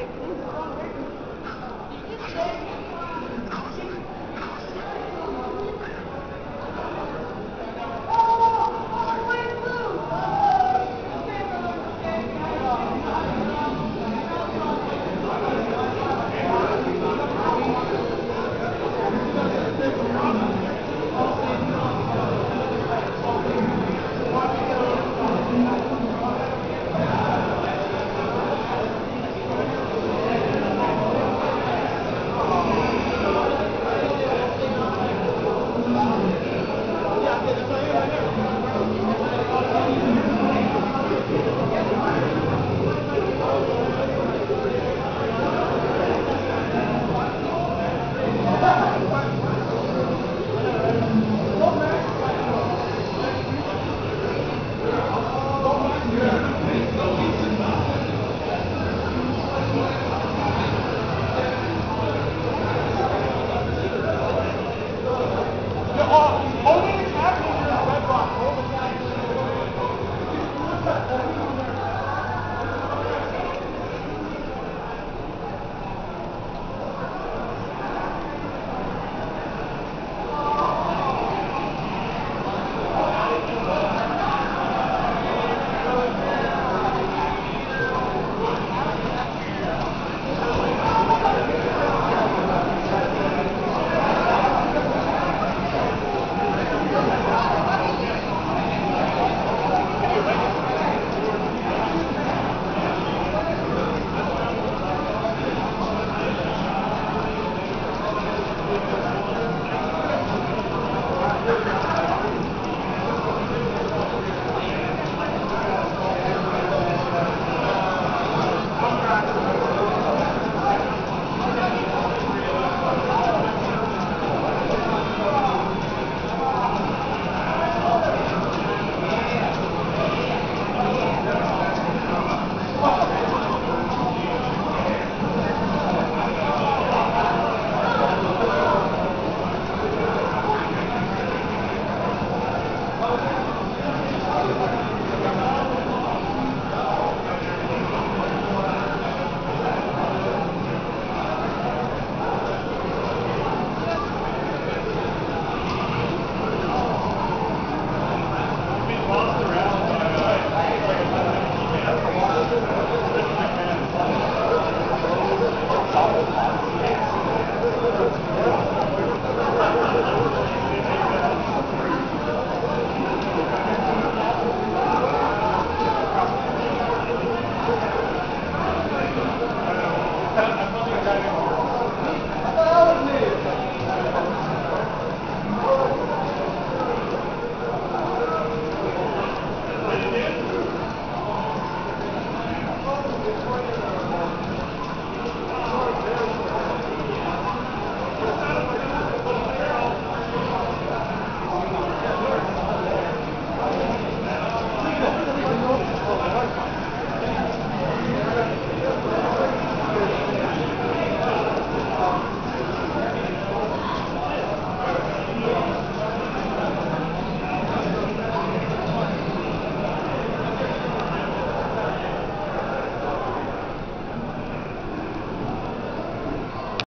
like